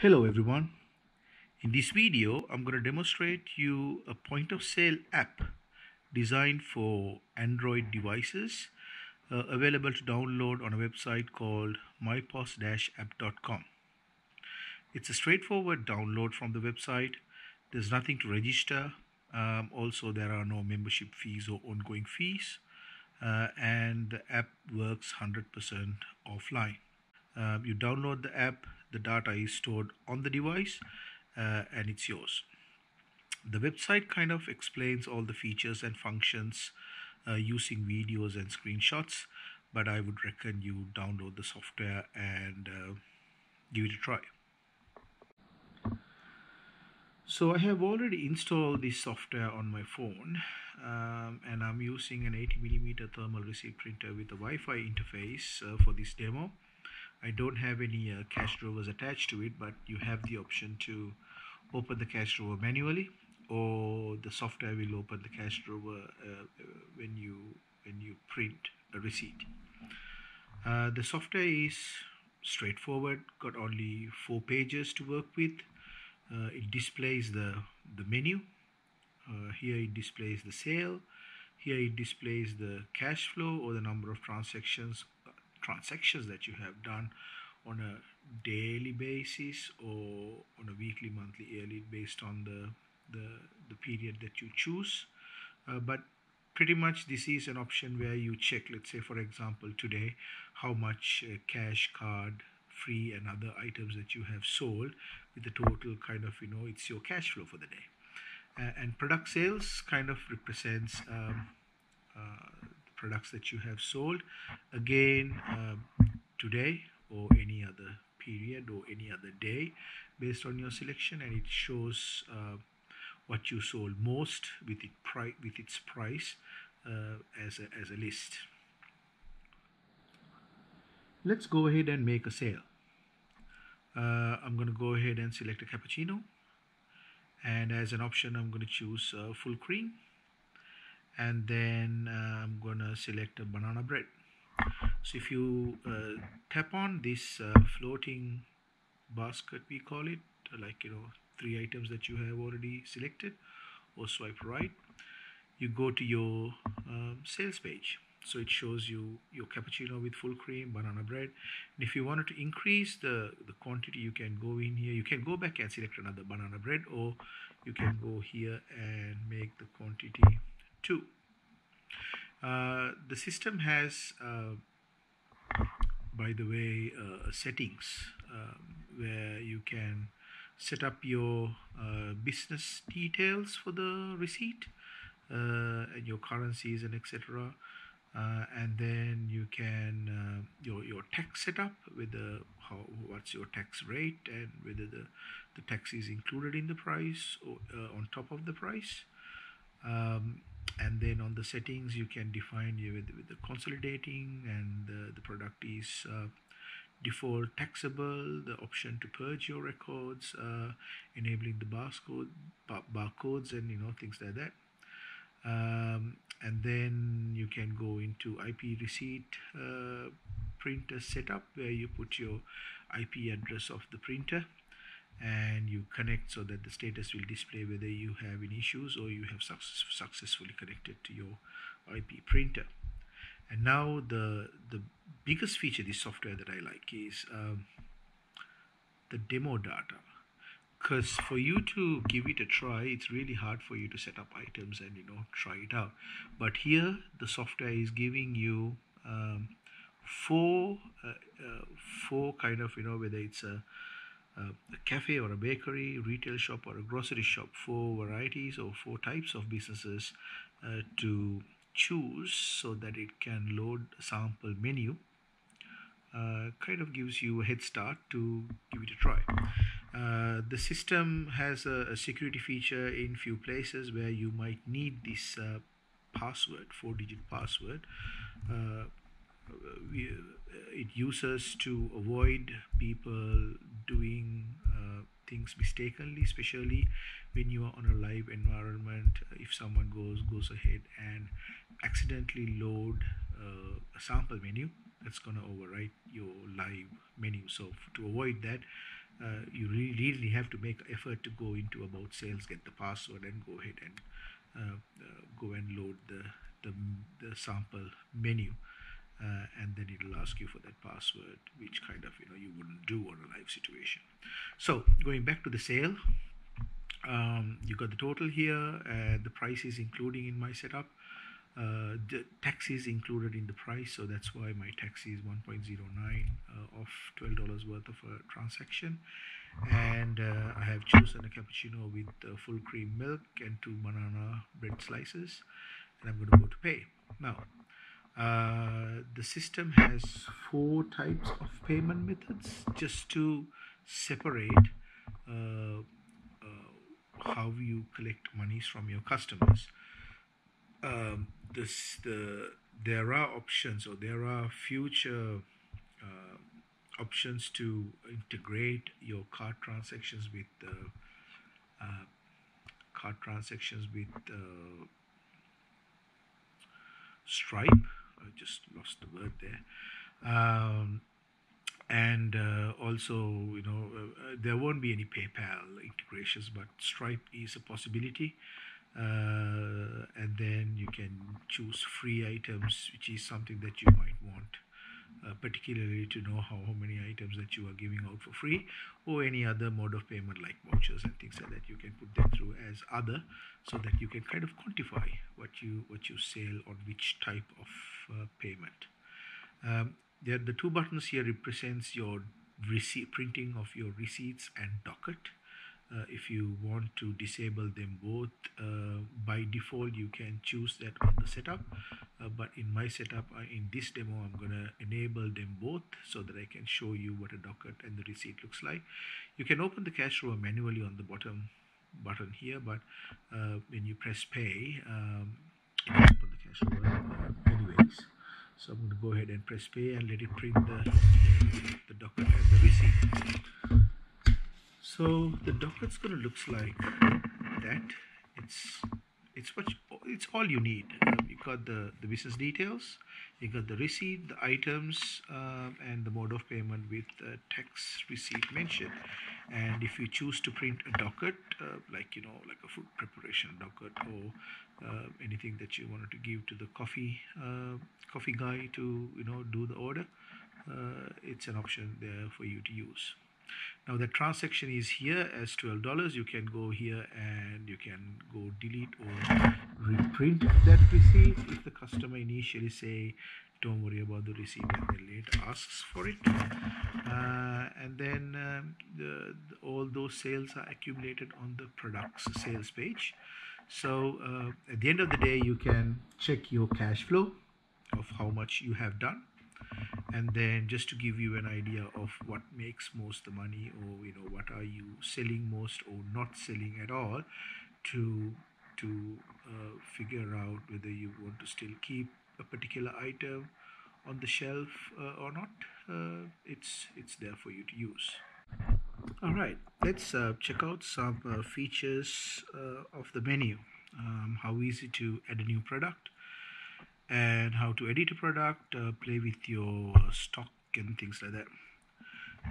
Hello everyone. In this video, I'm going to demonstrate you a point of sale app designed for Android devices uh, available to download on a website called mypos-app.com. It's a straightforward download from the website. There's nothing to register. Um, also, there are no membership fees or ongoing fees. Uh, and the app works 100% offline. Uh, you download the app, the data is stored on the device, uh, and it's yours. The website kind of explains all the features and functions uh, using videos and screenshots, but I would recommend you download the software and uh, give it a try. So I have already installed this software on my phone um, and I'm using an 80 millimeter thermal receipt printer with a Wi-Fi interface uh, for this demo. I don't have any uh, cash drawers attached to it but you have the option to open the cash drawer manually or the software will open the cash drawer uh, when you when you print a receipt. Uh, the software is straightforward got only four pages to work with. Uh, it displays the the menu. Uh, here it displays the sale. Here it displays the cash flow or the number of transactions transactions that you have done on a daily basis or on a weekly monthly yearly based on the the, the period that you choose. Uh, but pretty much this is an option where you check let's say for example today how much uh, cash card free and other items that you have sold with the total kind of you know it's your cash flow for the day. Uh, and product sales kind of represents um, uh, products that you have sold again um, today or any other period or any other day based on your selection and it shows uh, what you sold most with it with its price uh, as a, as a list. Let's go ahead and make a sale. Uh, I'm going to go ahead and select a cappuccino and as an option I'm going to choose uh, full cream and then uh, I'm to select a banana bread. So if you uh, tap on this uh, floating basket we call it like you know three items that you have already selected or swipe right you go to your um, sales page. So it shows you your cappuccino with full cream banana bread. And if you wanted to increase the the quantity you can go in here. You can go back and select another banana bread or you can go here and make the quantity two. Uh, the system has uh, by the way uh, settings um, where you can set up your uh, business details for the receipt uh, and your currencies and etc uh, and then you can your your tax setup with the how what's your tax rate and whether the the tax is included in the price or on top of the price. Um, then on the settings you can define with, with the consolidating and the, the product is uh, default taxable the option to purge your records uh, enabling the barcode bar- barcodes and you know things like that. Um, and then you can go into IP receipt uh, printer setup where you put your IP address of the printer and you connect so that the status will display whether you have any issues or you have success successfully connected to your IP printer. And now the the biggest feature this software that I like is um, the demo data. Because for you to give it a try it's really hard for you to set up items and you know try it out. But here the software is giving you um, four uh, uh, four kind of you know whether it's a, a, a cafe or a bakery retail shop or a grocery shop four varieties or four types of businesses uh, to choose so that it can load a sample menu uh, kind of gives you a head start to give it a try uh, the system has a, a, security feature in few places where you might need this uh, password, four-digit password. Uh, uh, it uses to avoid people doing uh, things mistakenly, especially when you are on a live environment. If someone goes goes ahead and accidentally load a sample menu, that's going to overwrite your live menu. So to avoid that uh, you really, really have to make effort to go into about sales, get the password, and go ahead and uh, uh, go and load the, the, the sample menu. Uh, and then it'll ask you for that password, which kind of you know you wouldn't do on a live situation. So going back to the sale, um, you got the total here, and the price is including in my setup. Uh, the tax is included in the price, so that's why my tax is 1.09 uh, of $12 worth of a transaction. And uh, I have chosen a cappuccino with uh, full cream milk and two banana bread slices, and I'm going to go to pay. Now, uh, the system has four types of payment methods just to separate uh, how you collect monies from your customers. Um, this the there are options or there are future uh, options to integrate your card transactions with uh, uh, card transactions with uh, Stripe. I just lost the word there. Um, and uh, also, you know, uh, there won't be any PayPal integrations, but Stripe is a possibility uh, and then you can choose free items which is something that you might want uh, particularly to know how, how many items that you are giving out for free or any other mode of payment like vouchers and things like that. You can put them through as other so that you can kind of quantify what you what you sell on which type of uh, payment. Um, there, the two buttons here represents your receipt printing of your receipts and docket uh, if you want to disable them both uh, by default you can choose that on the setup. Uh, but in my setup uh, in this demo I'm gonna enable them both so that I can show you what a docket and the receipt looks like. You can open the cash drawer manually on the bottom button here but uh, when you press pay um, open the cash drawer anyways. So I'm going to go ahead and press pay and let it print the, the, the docket and the receipt so the docket's going to looks like that. It's it's what it's all you need. Um, you got the the business details you got the receipt the items uh, and the mode of payment with uh, tax receipt mentioned. And if you choose to print a docket uh, like you know like a food preparation docket or uh, anything that you wanted to give to the coffee uh, coffee guy to you know do the order uh, it's an option there for you to use now the transaction is here as $12 you can go here and you can go delete or reprint that receipt. If the customer initially say don't worry about the receipt and then later asks for it. Uh, and then um, the, the, all those sales are accumulated on the products sales page. So uh, at the end of the day you can check your cash flow of how much you have done and then just to give you an idea of what makes most the money or you know what are you selling most or not selling at all to to uh, figure out whether you want to still keep a particular item on the shelf uh, or not uh, it's it's there for you to use. All right let's uh, check out some uh, features uh, of the menu um, how easy to add a new product and how to edit a product, uh, play with your stock and things like that.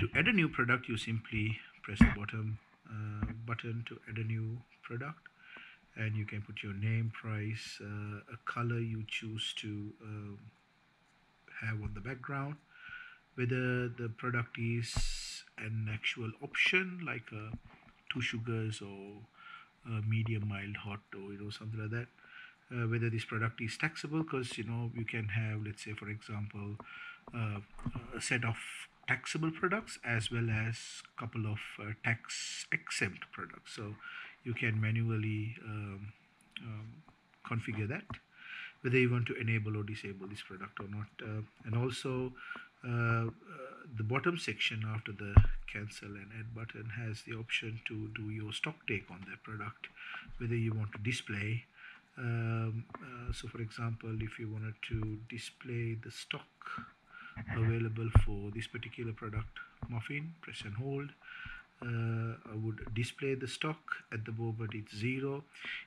To add a new product, you simply press the bottom uh, button to add a new product. And you can put your name, price, uh, a color you choose to um, have on the background, whether the product is an actual option like uh, two sugars or medium, mild, hot or you know something like that uh, whether this product is taxable because you know you can have let's say for example uh, a set of taxable products as well as couple of uh, tax exempt products. So you can manually um, um, configure that whether you want to enable or disable this product or not. Uh, and also uh, uh, the bottom section after the cancel and add button has the option to do your stock take on that product whether you want to display um, uh, so for example if you wanted to display the stock available for this particular product muffin press and hold uh, I would display the stock at the moment it's zero.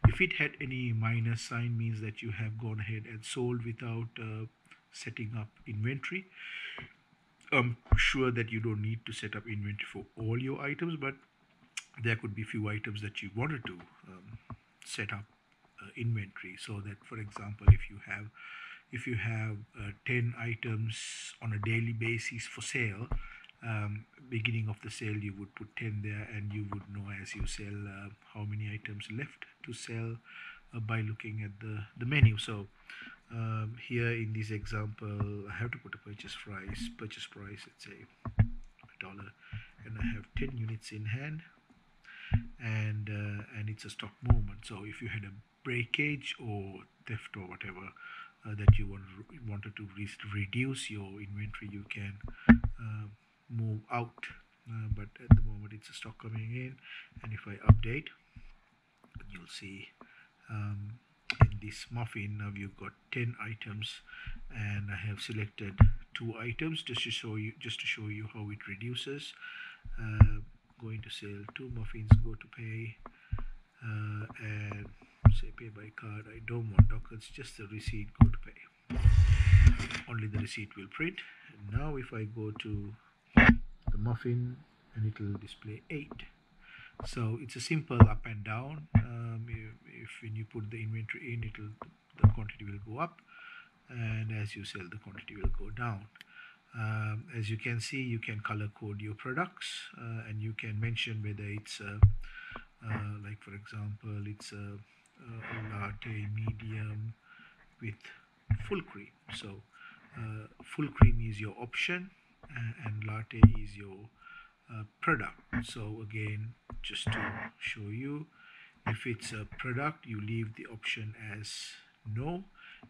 If it had any minus sign means that you have gone ahead and sold without uh, setting up inventory I'm sure that you don't need to set up inventory for all your items, but there could be few items that you wanted to um, set up inventory. So that for example if you have if you have uh, 10 items on a daily basis for sale um, beginning of the sale you would put 10 there and you would know as you sell uh, how many items left to sell uh, by looking at the the menu. So um, here in this example I have to put a purchase price purchase price let's say a dollar and I have 10 units in hand and uh, and it's a stock movement. So if you had a breakage or theft or whatever uh, that you want, wanted to re reduce your inventory you can uh, move out. Uh, but at the moment it's a stock coming in and if I update you'll see um, in this muffin now you've got 10 items and I have selected two items just to show you just to show you how it reduces. Uh, going to sell. Two muffins go to pay uh, and say pay by card. I don't want tokens just the receipt go to pay. Only the receipt will print. And now if I go to the muffin and it will display 8 so it's a simple up and down. Um, if, if, when you put the inventory in it'll the quantity will go up. And as you sell the quantity will go down um, as you can see you can color code your products uh, and you can mention whether it's uh, uh, like for example it's a, a, latte medium with full cream. So uh, full cream is your option uh, and latte is your uh, product. So again just to show you if it's a product you leave the option as no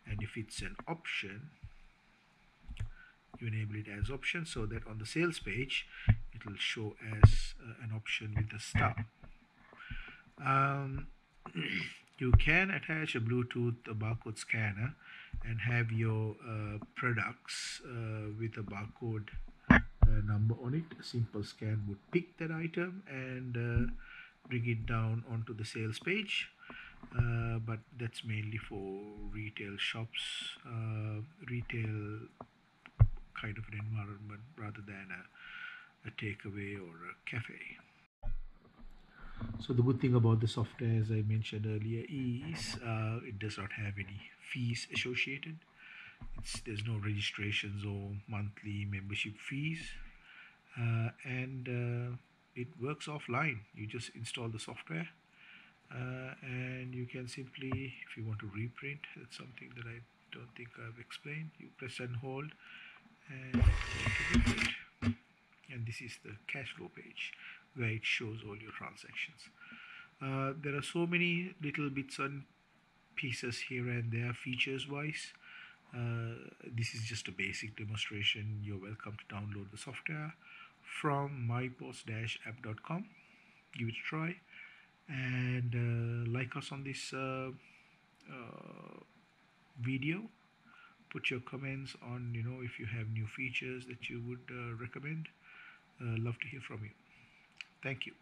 and if it's an option you enable it as option so that on the sales page it will show as uh, an option with a star. Um, you can attach a Bluetooth barcode scanner and have your uh, products uh, with a barcode number on it. A simple scan would pick that item and uh, bring it down onto the sales page. Uh, but that's mainly for retail shops uh, retail kind of an environment rather than a, a takeaway or a cafe. So the good thing about the software as I mentioned earlier is uh, it does not have any fees associated. It's, there's no registrations or monthly membership fees. Uh, and uh, it works offline. You just install the software uh, and you can simply if you want to reprint that's something that I don't think I've explained you press and hold and and this is the cash flow page where it shows all your transactions. Uh, there are so many little bits and pieces here and there features wise uh, this is just a basic demonstration. You're welcome to download the software from mypos-app.com give it a try. And uh, like us on this uh, uh, video put your comments on you know if you have new features that you would uh, recommend. Uh, love to hear from you. Thank you